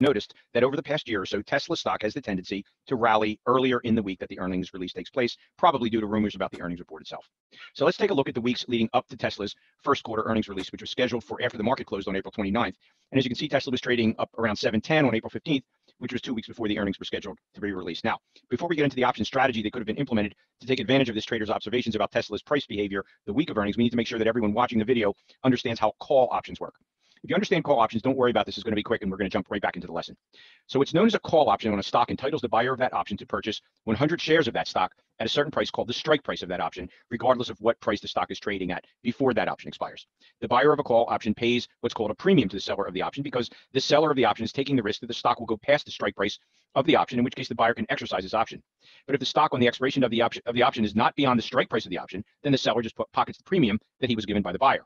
noticed that over the past year or so, Tesla stock has the tendency to rally earlier in the week that the earnings release takes place, probably due to rumors about the earnings report itself. So let's take a look at the weeks leading up to Tesla's first quarter earnings release, which was scheduled for after the market closed on April 29th. And as you can see, Tesla was trading up around 710 on April 15th, which was two weeks before the earnings were scheduled to be released. Now, before we get into the option strategy that could have been implemented to take advantage of this trader's observations about Tesla's price behavior the week of earnings, we need to make sure that everyone watching the video understands how call options work. If you understand call options, don't worry about this. It's going to be quick and we're going to jump right back into the lesson. So it's known as a call option when a stock entitles the buyer of that option to purchase 100 shares of that stock at a certain price called the strike price of that option, regardless of what price the stock is trading at before that option expires. The buyer of a call option pays what's called a premium to the seller of the option because the seller of the option is taking the risk that the stock will go past the strike price of the option, in which case the buyer can exercise his option. But if the stock on the expiration of the option of the option is not beyond the strike price of the option, then the seller just pockets the premium that he was given by the buyer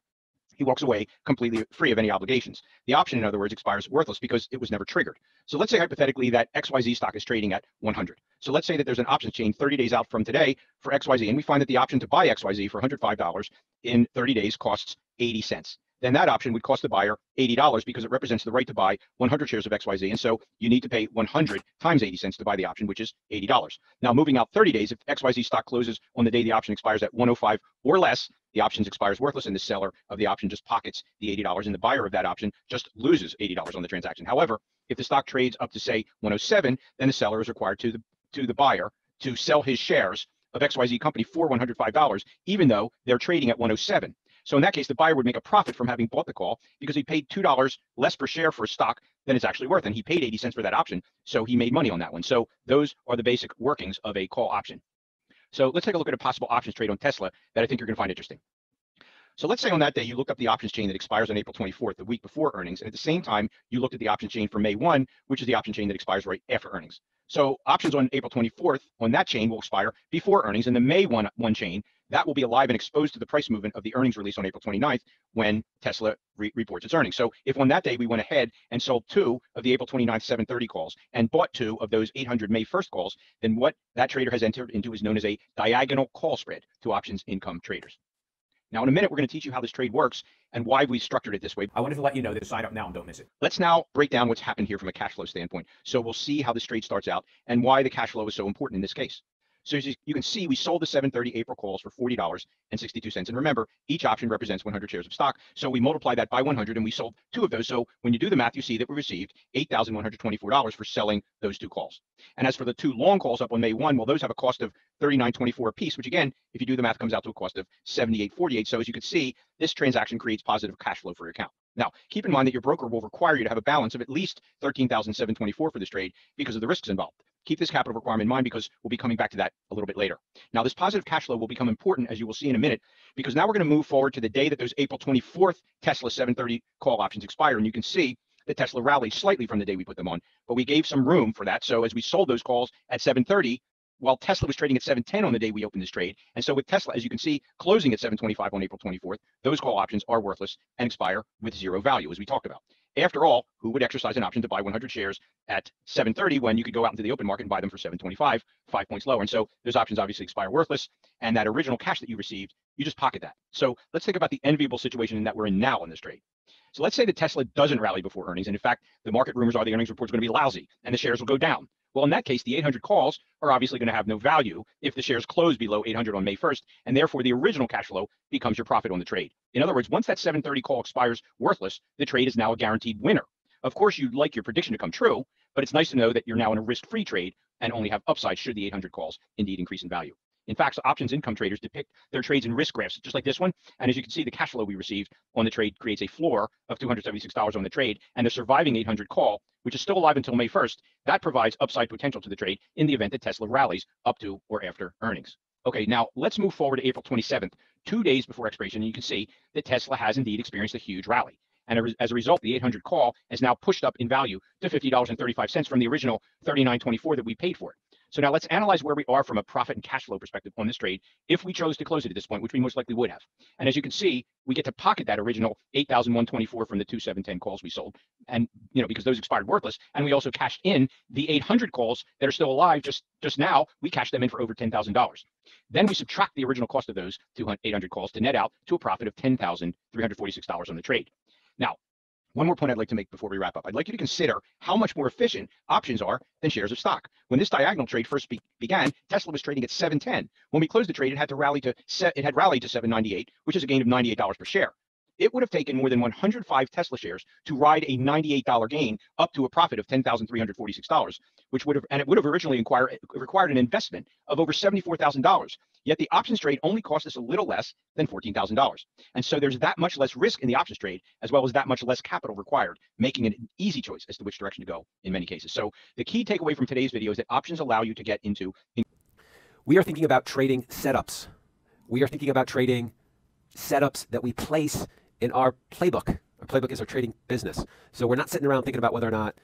he walks away completely free of any obligations. The option, in other words, expires worthless because it was never triggered. So let's say hypothetically that XYZ stock is trading at 100. So let's say that there's an option chain 30 days out from today for XYZ, and we find that the option to buy XYZ for $105 in 30 days costs 80 cents then that option would cost the buyer $80 because it represents the right to buy 100 shares of XYZ. And so you need to pay 100 times 80 cents to buy the option, which is $80. Now, moving out 30 days, if XYZ stock closes on the day the option expires at 105 or less, the option expires worthless and the seller of the option just pockets the $80 and the buyer of that option just loses $80 on the transaction. However, if the stock trades up to say 107, then the seller is required to the, to the buyer to sell his shares of XYZ company for $105, even though they're trading at 107. So in that case, the buyer would make a profit from having bought the call because he paid $2 less per share for a stock than it's actually worth. And he paid 80 cents for that option. So he made money on that one. So those are the basic workings of a call option. So let's take a look at a possible options trade on Tesla that I think you're going to find interesting. So let's say on that day you looked up the options chain that expires on April 24th, the week before earnings, and at the same time you looked at the option chain for May 1, which is the option chain that expires right after earnings. So options on April 24th on that chain will expire before earnings, and the May 1 one chain that will be alive and exposed to the price movement of the earnings release on April 29th when Tesla re- reports its earnings. So if on that day we went ahead and sold two of the April 29th 730 calls and bought two of those 800 May 1st calls, then what that trader has entered into is known as a diagonal call spread to options income traders. Now, in a minute, we're going to teach you how this trade works and why we structured it this way. I wanted to let you know that sign up now and don't miss it. Let's now break down what's happened here from a cash flow standpoint. So we'll see how this trade starts out and why the cash flow is so important in this case. So as you can see, we sold the 730 April calls for $40.62. And remember, each option represents 100 shares of stock. So we multiply that by 100 and we sold two of those. So when you do the math, you see that we received $8,124 for selling those two calls. And as for the two long calls up on May 1, well, those have a cost of 39.24 a piece, which again, if you do the math, comes out to a cost of 78.48. So as you can see, this transaction creates positive cash flow for your account. Now, keep in mind that your broker will require you to have a balance of at least 13,724 for this trade because of the risks involved. Keep this capital requirement in mind because we'll be coming back to that a little bit later. Now, this positive cash flow will become important, as you will see in a minute, because now we're going to move forward to the day that those April 24th Tesla 730 call options expire. And you can see that Tesla rallied slightly from the day we put them on, but we gave some room for that. So as we sold those calls at 730, while Tesla was trading at 710 on the day we opened this trade. And so with Tesla, as you can see, closing at 725 on April 24th, those call options are worthless and expire with zero value, as we talked about. After all, who would exercise an option to buy 100 shares at 730 when you could go out into the open market and buy them for 725, five points lower? And so those options obviously expire worthless. And that original cash that you received, you just pocket that. So let's think about the enviable situation that we're in now in this trade. So let's say that Tesla doesn't rally before earnings. And in fact, the market rumors are the earnings report is going to be lousy and the shares will go down. Well, in that case, the 800 calls are obviously going to have no value if the shares close below 800 on May 1st, and therefore the original cash flow becomes your profit on the trade. In other words, once that 730 call expires worthless, the trade is now a guaranteed winner. Of course, you'd like your prediction to come true, but it's nice to know that you're now in a risk-free trade and only have upside should the 800 calls indeed increase in value. In fact, options income traders depict their trades in risk graphs, just like this one. And as you can see, the cash flow we received on the trade creates a floor of $276 on the trade, and the surviving 800 call, which is still alive until May 1st, that provides upside potential to the trade in the event that Tesla rallies up to or after earnings. Okay, now let's move forward to April 27th, two days before expiration, and you can see that Tesla has indeed experienced a huge rally. And as a result, the 800 call is now pushed up in value to $50.35 from the original 39.24 that we paid for it. So now let's analyze where we are from a profit and cash flow perspective on this trade if we chose to close it at this point, which we most likely would have. And as you can see, we get to pocket that original 8,124 from the two 710 calls we sold. And, you know, because those expired worthless. And we also cashed in the 800 calls that are still alive just, just now. We cashed them in for over $10,000. Then we subtract the original cost of those 800 calls to net out to a profit of $10,346 on the trade. Now, One more point I'd like to make before we wrap up. I'd like you to consider how much more efficient options are than shares of stock. When this diagonal trade first be- began, Tesla was trading at 710. When we closed the trade, it had to rally to it had rallied to 798, which is a gain of $98 per share. It would have taken more than 105 Tesla shares to ride a $98 gain up to a profit of $10,346, which would have, and it would have originally inquire, required an investment of over $74,000. Yet the options trade only cost us a little less than $14,000. And so there's that much less risk in the options trade, as well as that much less capital required, making it an easy choice as to which direction to go in many cases. So the key takeaway from today's video is that options allow you to get into. We are thinking about trading setups. We are thinking about trading setups that we place in our playbook. Our playbook is our trading business. So we're not sitting around thinking about whether or not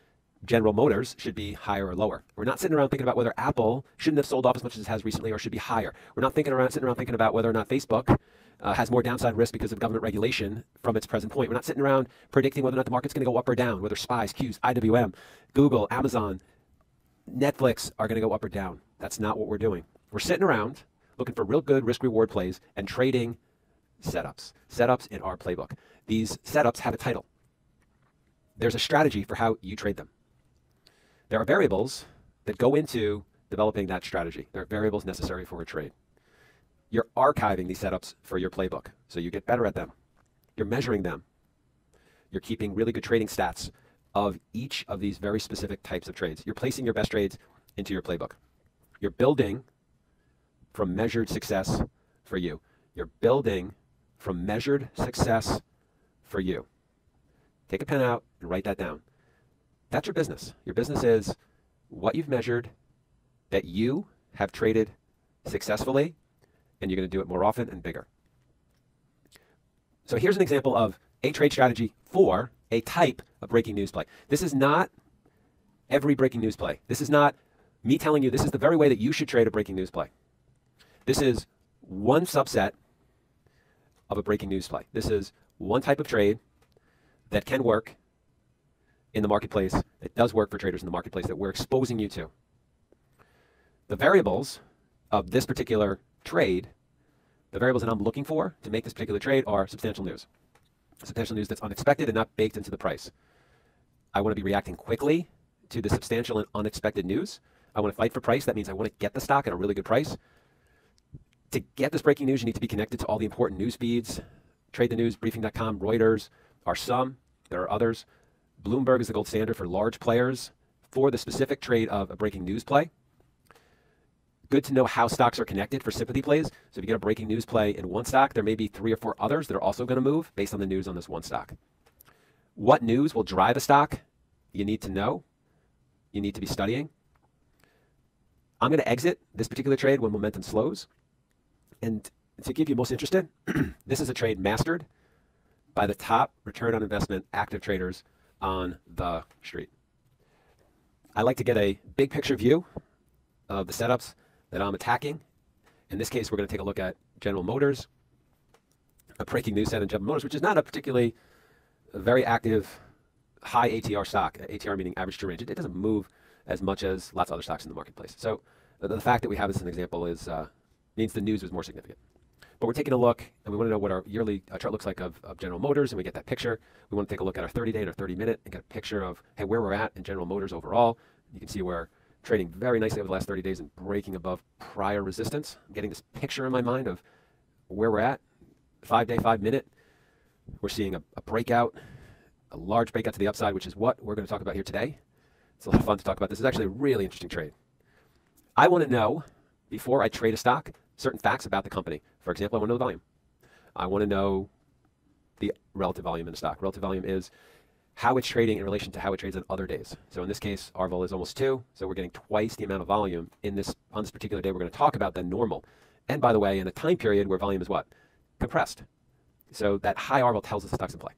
General Motors should be higher or lower. We're not sitting around thinking about whether Apple shouldn't have sold off as much as it has recently or should be higher. We're not thinking around sitting around thinking about whether or not Facebook uh, has more downside risk because of government regulation from its present point. We're not sitting around predicting whether or not the market's going to go up or down, whether SPYs, Qs, IWM, Google, Amazon, Netflix are going to go up or down. That's not what we're doing. We're sitting around looking for real good risk reward plays and trading setups. Setups in our playbook. These setups have a title. There's a strategy for how you trade them. There are variables that go into developing that strategy. There are variables necessary for a trade. You're archiving these setups for your playbook, so you get better at them. You're measuring them. You're keeping really good trading stats of each of these very specific types of trades. You're placing your best trades into your playbook. You're building from measured success for you. You're building from measured success for you. Take a pen out and write that down. That's your business. Your business is what you've measured that you have traded successfully, and you're going to do it more often and bigger. So here's an example of a trade strategy for a type of breaking news play. This is not every breaking news play. This is not me telling you this is the very way that you should trade a breaking news play. This is one subset of a breaking news play. This is one type of trade that can work in the marketplace, that does work for traders in the marketplace, that we're exposing you to. The variables of this particular trade, the variables that I'm looking for to make this particular trade are substantial news. Substantial news that's unexpected and not baked into the price. I want to be reacting quickly to the substantial and unexpected news. I want to fight for price. That means I want to get the stock at a really good price. To get this breaking news, you need to be connected to all the important news feeds. Trade the News, Briefing.com, Reuters are some. There are others. Bloomberg is the gold standard for large players for the specific trade of a breaking news play. Good to know how stocks are connected for sympathy plays. So if you get a breaking news play in one stock, there may be three or four others that are also going to move based on the news on this one stock. What news will drive a stock? You need to know. You need to be studying. I'm going to exit this particular trade when momentum slows. And to give you most interested, this is a trade mastered by the top return on investment active traders on the street. I like to get a big picture view of the setups that I'm attacking. In this case, we're going to take a look at General Motors, a breaking news set in General Motors, which is not a particularly very active high ATR stock, ATR meaning average true range. It, doesn't move as much as lots of other stocks in the marketplace. So the, the fact that we have this as an example is uh, means the news was more significant. But we're taking a look, and we want to know what our yearly uh, chart looks like of, of General Motors, and we get that picture. We want to take a look at our 30 day and our 30 minute and get a picture of hey where we're at in General Motors overall. You can see we're trading very nicely over the last 30 days and breaking above prior resistance. I'm getting this picture in my mind of where we're at, five day, five minute. We're seeing a, a breakout, a large breakout to the upside, which is what we're going to talk about here today. It's a lot of fun to talk about. This is actually a really interesting trade. I want to know before I trade a stock certain facts about the company. For example, I want to know the volume. I want to know the relative volume in the stock. Relative volume is how it's trading in relation to how it trades on other days. So in this case, our vol is almost two, so we're getting twice the amount of volume in this on this particular day. We're going to talk about than normal. And by the way, in a time period where volume is what compressed, so that high RVOL tells us the stock's in play.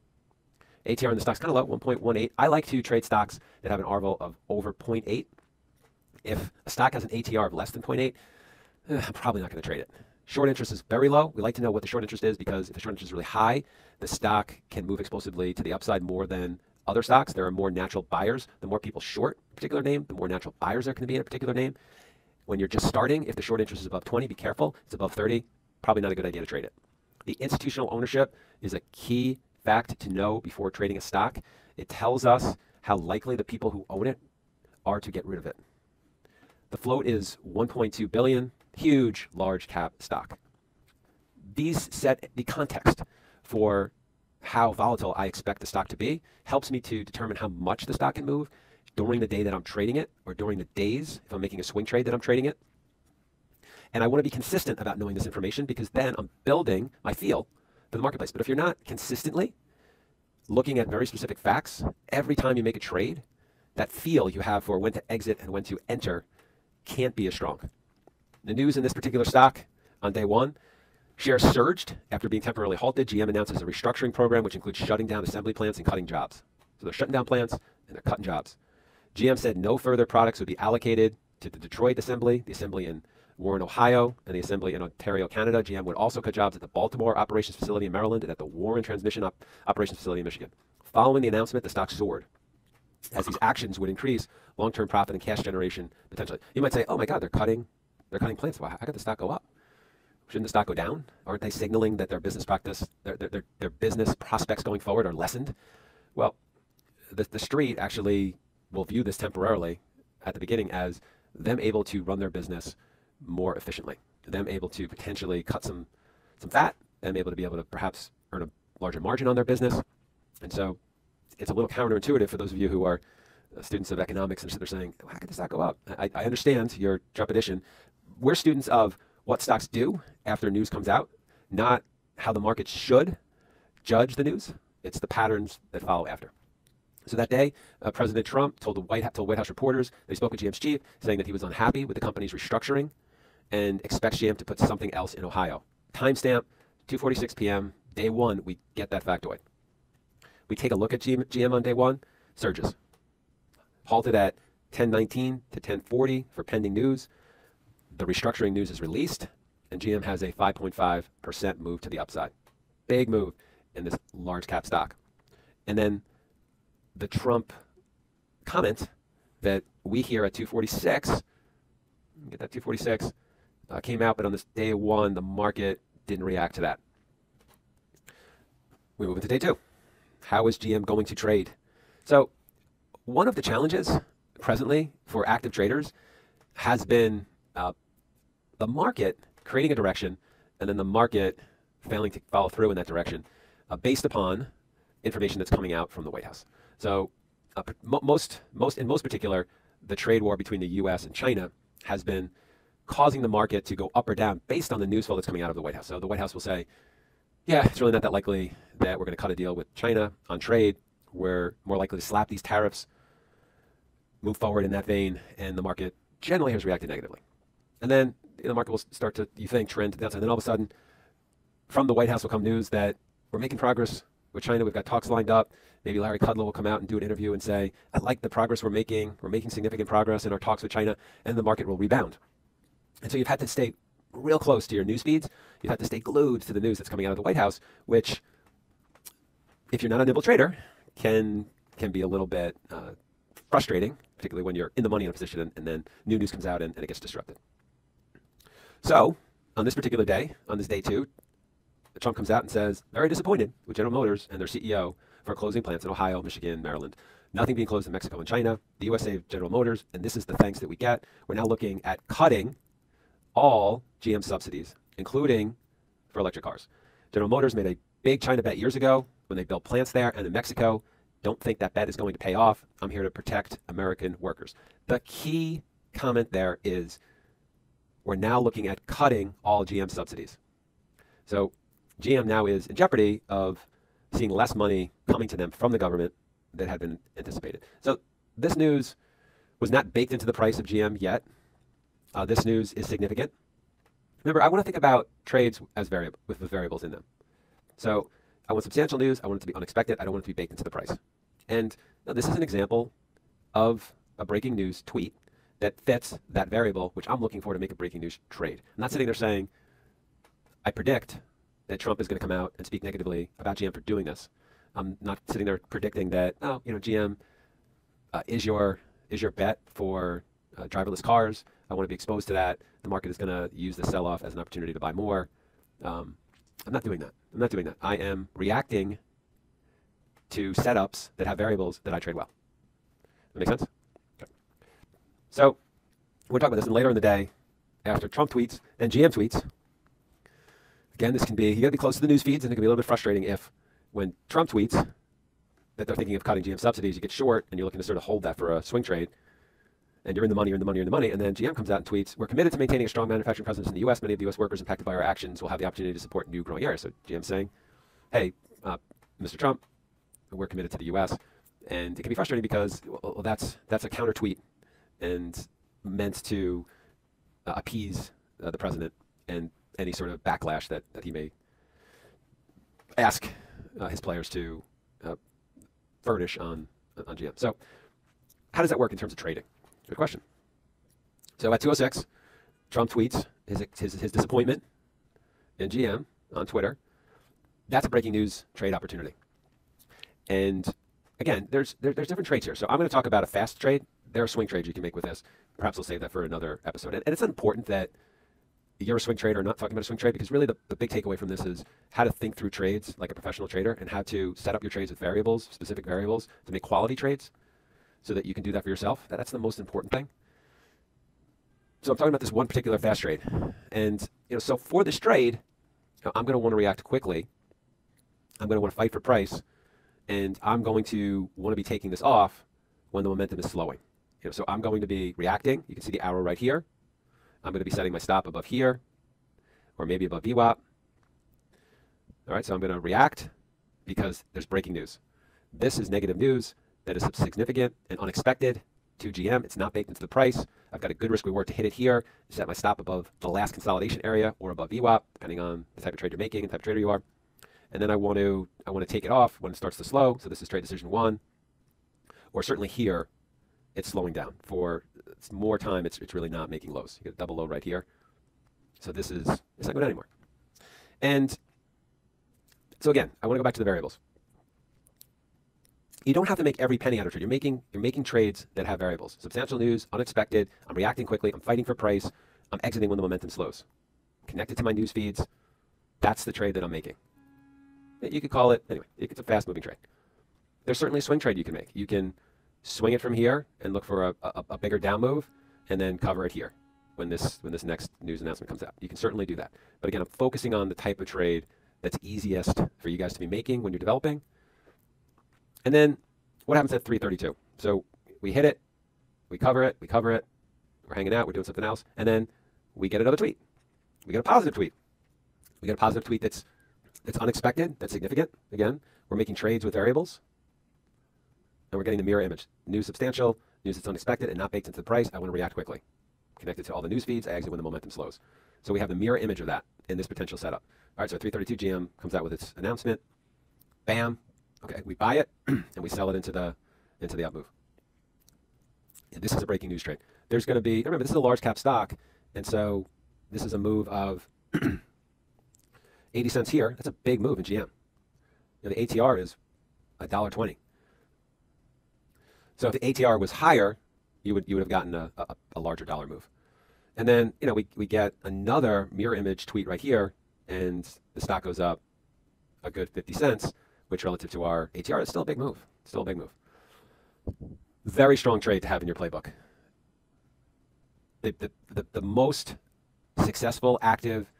ATR in the stock's kind of low, 1.18. I like to trade stocks that have an RVOL of over 0.8. If a stock has an ATR of less than 0.8, eh, I'm probably not going to trade it. Short interest is very low. We like to know what the short interest is because if the short interest is really high, the stock can move explosively to the upside more than other stocks. There are more natural buyers. The more people short a particular name, the more natural buyers there can be in a particular name. When you're just starting, if the short interest is above 20, be careful. If It's above 30, probably not a good idea to trade it. The institutional ownership is a key fact to know before trading a stock. It tells us how likely the people who own it are to get rid of it. The float is 1.2 billion, huge, large cap stock. These set the context for how volatile I expect the stock to be, helps me to determine how much the stock can move during the day that I'm trading it or during the days if I'm making a swing trade that I'm trading it. And I want to be consistent about knowing this information because then I'm building my feel for the marketplace. But if you're not consistently looking at very specific facts every time you make a trade, that feel you have for when to exit and when to enter can't be as strong. The news in this particular stock on day one shares surged after being temporarily halted. GM announces a restructuring program, which includes shutting down assembly plants and cutting jobs. So they're shutting down plants and they're cutting jobs. GM said no further products would be allocated to the Detroit assembly, the assembly in Warren, Ohio, and the assembly in Ontario, Canada. GM would also cut jobs at the Baltimore operations facility in Maryland and at the Warren transmission op- operations facility in Michigan. Following the announcement, the stock soared as these actions would increase long-term profit and cash generation potentially. You might say, "Oh my God, they're cutting, they're cutting plants. Why? How could the stock go up? Shouldn't the stock go down? Aren't they signaling that their business practice, their their, their, business prospects going forward are lessened?" Well, the the street actually will view this temporarily at the beginning as them able to run their business more efficiently, them able to potentially cut some some fat, them able to be able to perhaps earn a larger margin on their business, and so it's a little counterintuitive for those of you who are uh, students of economics and they're saying, how could this stock go up? I, I understand your trepidation. We're students of what stocks do after news comes out, not how the market should judge the news. It's the patterns that follow after. So that day, uh, President Trump told the White, told White House reporters they spoke with GM's chief, saying that he was unhappy with the company's restructuring and expects GM to put something else in Ohio. Timestamp, 2:46 p.m. Day one, we get that factoid. We take a look at GM on day one, surges. Halted at 1019 to 1040 for pending news. The restructuring news is released, and GM has a 5.5% move to the upside. Big move in this large cap stock. And then the Trump comment that we hear at 246, get that 246, uh, came out, but on this day one, the market didn't react to that. We move into day two. How is GM going to trade? So, one of the challenges presently for active traders has been uh, the market creating a direction and then the market failing to follow through in that direction uh, based upon information that's coming out from the White House. So, uh, most, most, in most particular, the trade war between the U.S. and China has been causing the market to go up or down based on the news flow that's coming out of the White House. So the White House will say, yeah, it's really not that likely that we're going to cut a deal with China on trade. We're more likely to slap these tariffs, move forward in that vein, and the market generally has reacted negatively. And then the market will start to, you think, trend to the outside. Then all of a sudden, from the White House will come news that we're making progress with China. We've got talks lined up. Maybe Larry Kudlow will come out and do an interview and say, I like the progress we're making. We're making significant progress in our talks with China, and the market will rebound. And so you've had to stay real close to your news feeds. You have had to stay glued to the news that's coming out of the White House, which, if you're not a nimble trader, can can be a little bit uh, frustrating, particularly when you're in the money in a position and, and then new news comes out and, and it gets disrupted. So, on this particular day, on this day two, Trump comes out and says, very disappointed with General Motors and their CEO for closing plants in Ohio, Michigan, Maryland. Nothing being closed in Mexico and China. The USA General Motors, and this is the thanks that we get. We're now looking at cutting all GM subsidies, including for electric cars. General Motors made a big China bet years ago when they built plants there and in Mexico. Don't think that bet is going to pay off. I'm here to protect American workers. The key comment there is we're now looking at cutting all GM subsidies. So GM now is in jeopardy of seeing less money coming to them from the government that had been anticipated. So this news was not baked into the price of GM yet. Uh, this news is significant. Remember, I want to think about trades as variable with, with variables in them. So I want substantial news. I want it to be unexpected. I don't want it to be baked into the price. And this is an example of a breaking news tweet that fits that variable, which I'm looking for to make a breaking news trade. I'm not sitting there saying, I predict that Trump is going to come out and speak negatively about GM for doing this. I'm not sitting there predicting that, oh, you know, GM uh, is your is your bet for uh, driverless cars. I want to be exposed to that. The market is going to use the sell off as an opportunity to buy more. Um, I'm not doing that. I'm not doing that. I am reacting to setups that have variables that I trade well. That make sense? So we'll talk about this and later in the day after Trump tweets and GM tweets. Again, this can be, you got to be close to the news feeds and it can be a little bit frustrating if when Trump tweets that they're thinking of cutting GM subsidies, you get short and you're looking to sort of hold that for a swing trade and you're in the money, you're in the money, you're in the money. And then GM comes out and tweets, We're committed to maintaining a strong manufacturing presence in the U.S. Many of the U.S. workers impacted by our actions will have the opportunity to support new growing areas. So GM's saying, Hey, uh, Mr. Trump, we're committed to the U.S. And it can be frustrating because well, that's, that's a counter tweet and meant to uh, appease uh, the president and any sort of backlash that, that he may ask uh, his players to uh, furnish on, on GM. So, how does that work in terms of trading? Good question. So at 206, Trump tweets his, his, his disappointment in GM on Twitter. That's a breaking news trade opportunity. And again, there's there, there's different trades here. So I'm going to talk about a fast trade. There are swing trades you can make with this. Perhaps we'll save that for another episode. And, and it's important that you're a swing trader, not talking about a swing trade, because really the, the big takeaway from this is how to think through trades like a professional trader and how to set up your trades with variables, specific variables, to make quality trades so that you can do that for yourself. That's the most important thing. So I'm talking about this one particular fast trade. And you know, so for this trade, I'm going to want to react quickly. I'm going to want to fight for price, and I'm going to want to be taking this off when the momentum is slowing. So I'm going to be reacting. You can see the arrow right here. I'm going to be setting my stop above here, or maybe above VWAP. All right, so I'm going to react because there's breaking news. This is negative news that is significant and unexpected to GM. It's not baked into the price. I've got a good risk reward to hit it here, set my stop above the last consolidation area or above VWAP, depending on the type of trade you're making and type of trader you are. And then I want to I want to take it off when it starts to slow. So this is trade decision one, or certainly here, it's slowing down for more time. It's it's really not making lows. You get a double low right here. So this is it's not going down anymore. And so again, I want to go back to the variables you don't have to make every penny out of trade. You're making you're making trades that have variables. Substantial news, unexpected. I'm reacting quickly. I'm fighting for price. I'm exiting when the momentum slows. Connected to my news feeds. That's the trade that I'm making. You could call it anyway. It's a fast moving trade. There's certainly a swing trade you can make. You can swing it from here and look for a, a, a bigger down move, and then cover it here when this when this next news announcement comes out. You can certainly do that. But again, I'm focusing on the type of trade that's easiest for you guys to be making when you're developing and then what happens at 332? So we hit it, we cover it, we cover it, we're hanging out, we're doing something else, and then we get another tweet. We get a positive tweet. We get a positive tweet that's that's unexpected, that's significant. Again, we're making trades with variables, and we're getting the mirror image. News substantial, news that's unexpected and not baked into the price. I want to react quickly. Connected to all the news feeds, I exit when the momentum slows. So we have the mirror image of that in this potential setup. All right, so 332 GM comes out with its announcement. Bam, Okay, we buy it and we sell it into the into the up move. And this is a breaking news trade. There's going to be remember this is a large cap stock, and so this is a move of 80 cents here. That's a big move in GM. You know, the ATR is a dollar twenty. So if the ATR was higher, you would you would have gotten a, a, a larger dollar move. And then you know we, we get another mirror image tweet right here, and the stock goes up a good 50 cents which relative to our ATR is still a big move. Still a big move. Very strong trade to have in your playbook. The, the, the, the most successful, active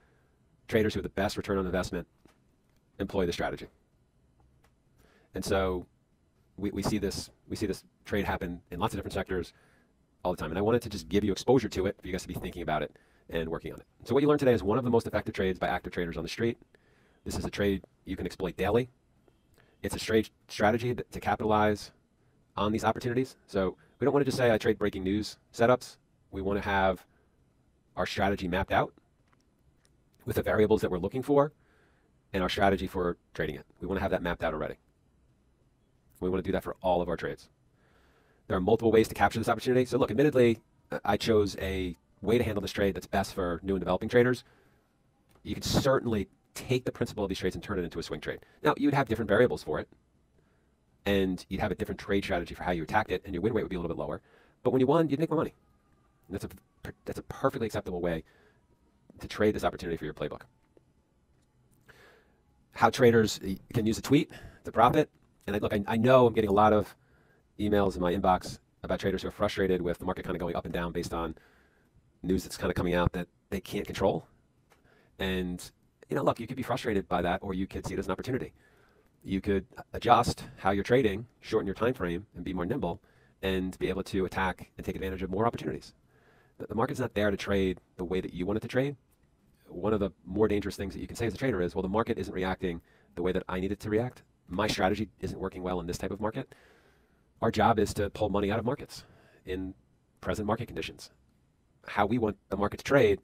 traders who have the best return on investment employ the strategy. And so we, we see this we see this trade happen in lots of different sectors all the time. And I wanted to just give you exposure to it for you guys to be thinking about it and working on it. So what you learned today is one of the most effective trades by active traders on the street. This is a trade you can exploit daily it's a straight strategy to capitalize on these opportunities. So we don't want to just say I trade breaking news setups. We want to have our strategy mapped out with the variables that we're looking for and our strategy for trading it. We want to have that mapped out already. We want to do that for all of our trades. There are multiple ways to capture this opportunity. So look, admittedly, I chose a way to handle this trade that's best for new and developing traders. You could certainly take the principle of these trades and turn it into a swing trade. Now, you'd have different variables for it, and you'd have a different trade strategy for how you attacked it, and your win rate would be a little bit lower. But when you won, you'd make more money. And that's a that's a perfectly acceptable way to trade this opportunity for your playbook. How traders eh, can use a tweet to profit. And look, I, I know I'm getting a lot of emails in my inbox about traders who are frustrated with the market kind of going up and down based on news that's kind of coming out that they can't control. And you know, look, you could be frustrated by that, or you could see it as an opportunity. You could adjust how you're trading, shorten your time frame, and be more nimble, and be able to attack and take advantage of more opportunities. The, the market's not there to trade the way that you want it to trade. One of the more dangerous things that you can say as a trader is, well, the market isn't reacting the way that I need it to react. My strategy isn't working well in this type of market. Our job is to pull money out of markets in present market conditions. How we want the market to trade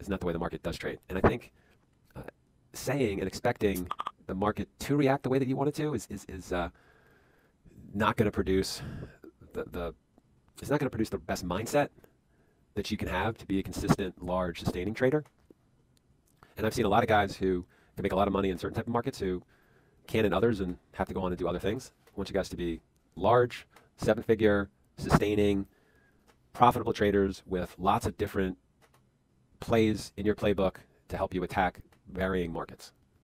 is not the way the market does trade. And I think uh, saying and expecting the market to react the way that you want it to is is, is uh, not going to produce the, the it's not going to produce the best mindset that you can have to be a consistent, large, sustaining trader. And I've seen a lot of guys who can make a lot of money in certain type of markets who can in others and have to go on and do other things. I want you guys to be large, seven-figure, sustaining, profitable traders with lots of different plays in your playbook to help you attack varying markets.